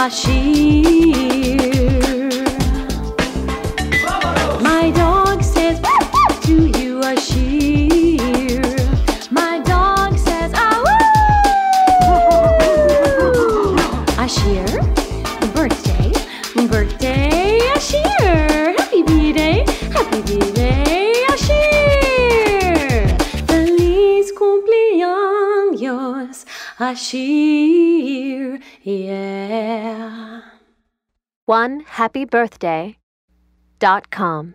Ashir. My dog says you. My dog says, cumpleaños, Ashir, yeah. One happy birthday dot com.